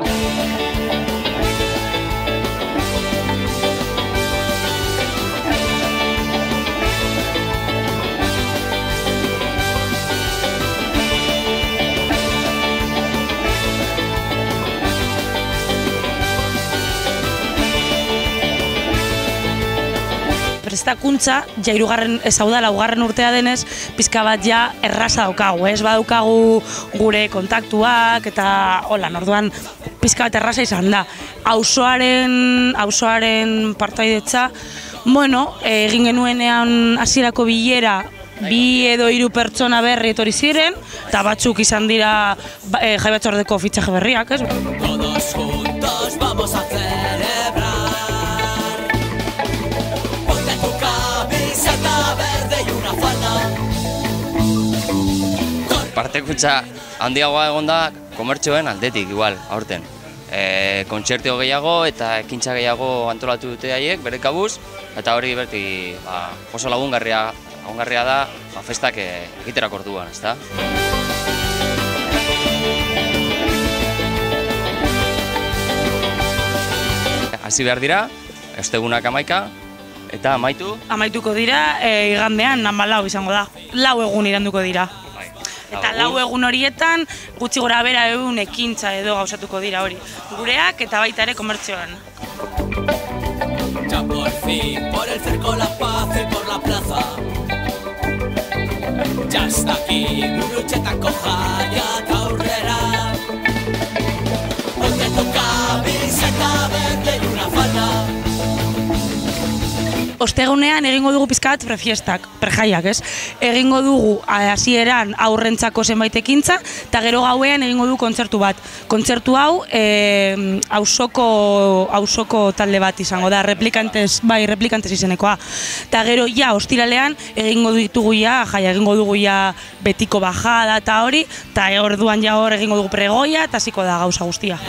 Música prestakuntza, ja irugarren, ez hau da, laugarren urtea denez, pizka bat ja erraza daukagu, ez badaukagu gure kontaktuak, eta hola, orduan pizka bat erraza izan da. Auzoaren, auzoaren partaidetza, bueno, egin genuenean hasierako bilera, bi edo hiru pertsona berri etorri ziren, eta batzuk izan dira ba, e, jai batzordeko fitxaje berriak, ez? Todos juntos vamos a celebrar. Partekutza handiagoa egon da komertzioen aldetik igual, aurten. E, kontzertio gehiago eta ekintza gehiago antolatu dute haiek, bere kabuz, eta hori berti ba, oso lagungarria, lagungarria da ba, festak e, egiterako orduan, ezta? Hasi behar dira, ostegunak amaika, eta amaitu, Amaituko dira, e, igandean, hamalau izango da. Lau egun iranduko dira. Eta lau egun horietan, gutxi gora bera egun ekintza edo gauzatuko dira hori. Gureak eta baita ere komertzioan. Ya por fin, por el cerco la paz y por la plaza. Ya está aquí, gurutxetako jaia eta Ostegunean egingo dugu pizka bat prefiestak, prejaiak, ez? Egingo dugu hasieran aurrentzako zenbait ekintza, eta gero gauean egingo dugu kontzertu bat. Kontzertu hau, eh, auzoko, auzoko talde bat izango da, replikantes, bai, replikantes izenekoa. Eta gero, ja, ostiralean egingo ditugu ja, jaia egingo dugu ja betiko bajada eta hori, eta orduan ja hor egingo dugu pregoia, eta hasiko da gauza guztia.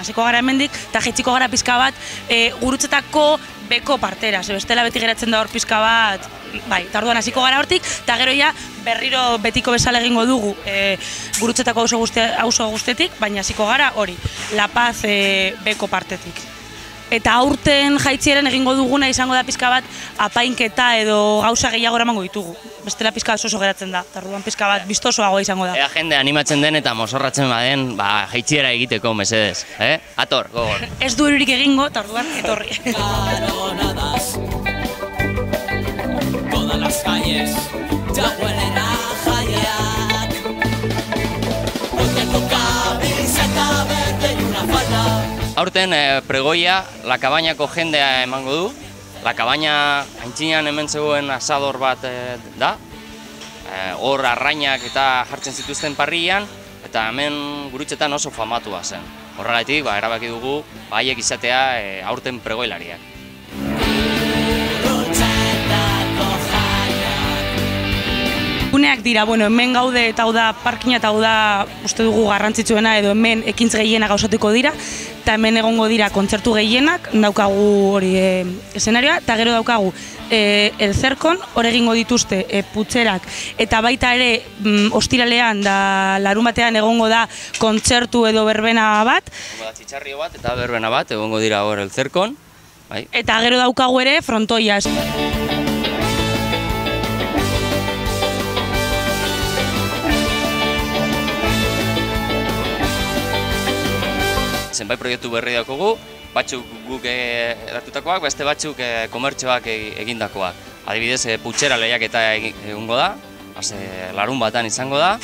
Hasiko gara hemendik eta jaitsiko gara pizka bat e, gurutzetako beko partera, ze bestela beti geratzen da hor pizka bat, bai, eta orduan hasiko gara hortik, eta gero ja berriro betiko bezala egingo dugu e, gurutzetako auzo guztetik, baina hasiko gara hori, La Paz e, beko partetik. Eta aurten jaitsieren egingo duguna izango da pizka bat apainketa edo gauza gehiago eramango ditugu. Bestela pizka oso geratzen da, eta orduan pizka bat bistosoagoa izango da. Ea jende animatzen den eta mozorratzen baden, ba, jaitxiera egiteko, mesedez, eh? Ator, gogor. Ez du erurik egingo, eta orduan etorri. Todas las calles ya huelen a Aurten eh, pregoia, la kabainako jendea emango du. La kabaina aintzinean hemen zegoen asador bat eh, da. Eh, hor arrainak eta jartzen zituzten parrian, eta hemen gurutzetan oso famatua zen. Horregatik, ba, erabaki dugu, haiek izatea eh, aurten pregoilariak. Guneak dira, bueno, hemen gaude eta hau da parkina eta hau da uste dugu garrantzitsuena edo hemen ekintz gehienak gauzatuko dira eta hemen egongo dira kontzertu gehienak, daukagu hori e, eszenarioa, eta gero daukagu e, el zerkon, hor egingo dituzte e, putzerak, eta baita ere mm, ostiralean da larun batean egongo da kontzertu edo berbena bat, txitxarrio bat eta berbena bat, egongo dira hor elzerkon. Bai, eta gero daukagu ere frontoia. Zenbait proiektu berri daukagu, batzuk guk eratutakoak, beste batzuk eh, komertzioak e- egindakoak. Adibidez, e, putxera lehiaketa egongo da, hase larun batan izango da,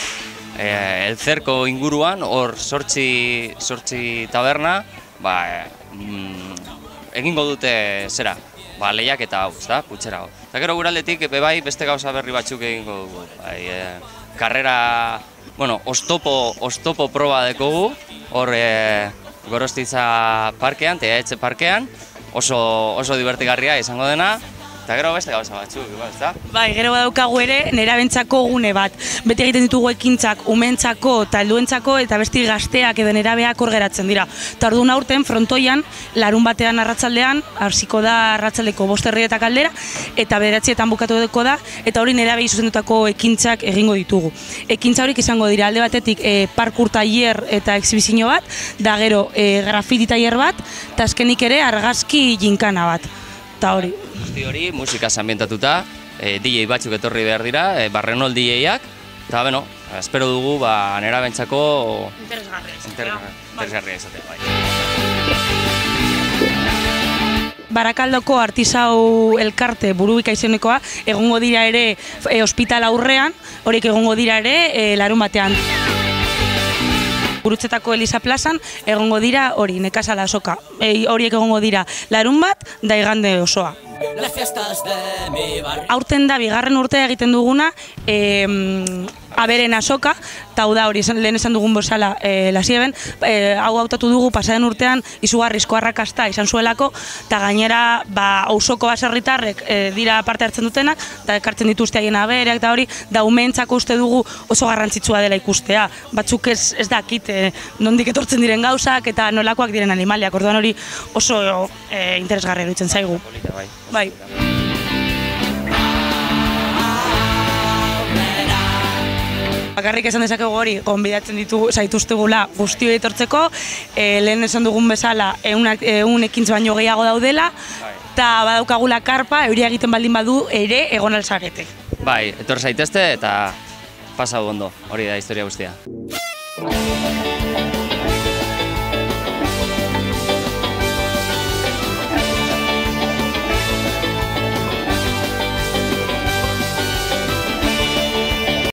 e, elzerko inguruan, hor sortzi, sortzi taberna, ba, e, mm, egingo dute zera, ba, lehiaketa hau, ezta, putxera hau. Eta gero guraldetik, be bai, beste gauza berri batzuk egingo dugu. Bai, e, karrera, bueno, ostopo, ostopo proba dekogu, hor e, Gorostitza parkean, TH parkean, oso, oso divertigarria izango dena, Eta gero beste gauza batzuk, igual, ezta? Bai, gero badaukagu ere nerabentzako gune bat. Beti egiten ditugu ekintzak umentzako eta helduentzako eta besti gazteak edo nerabeak hor geratzen dira. Ta orduan aurten frontoian larun batean arratsaldean hasiko da arratsaldeko bosterrietak aldera eta bederatzietan bukatuko da eta hori nerabei zuzendutako ekintzak egingo ditugu. Ekintza horik izango dira alde batetik e, parkur tailer eta exhibizio bat, da gero e, grafiti tailer bat, eta azkenik ere argazki jinkana bat. Ta hori, Guzti hori musikaz ambientatuta, e, DJ batzuk etorri behar dira, e, barrenol DJ-ak, eta bueno, espero dugu ba, nera bentsako interesgarria interesgarria izatea. Bai. Barakaldoko artisau elkarte burubika izenekoa egongo dira ere e, ospital aurrean, horiek egongo dira ere e, larun batean. Gurutzetako Elisa plazan egongo dira hori nekazala soka. E, horiek egongo dira larun bat da igande osoa. Aurten da bigarren urtea egiten duguna em, aberen asoka, eta hau da hori esan- lehen esan dugun bezala e, lasieben, e, hau hautatu dugu pasaren urtean izugarrizko arrakasta izan zuelako, eta gainera ba, ausoko baserritarrek e, dira parte hartzen dutenak, eta ekartzen dituzte haien abereak eta hori, da umeentzako uste dugu oso garrantzitsua dela ikustea. Batzuk ez, ez dakit e, nondik etortzen diren gauzak eta nolakoak diren animaliak, orduan hori oso e, interesgarria iruditzen zaigu. Bai. Bai. Bakarrik esan dezakegu hori, gonbidatzen ditugu, zaituztegula guztio etortzeko, e, lehen esan dugun bezala, eun, eun ekintz baino gehiago daudela, eta badaukagula karpa, euria egiten baldin badu, ere egon alzarete. Bai, etor zaitezte eta pasau ondo, hori da historia guztia.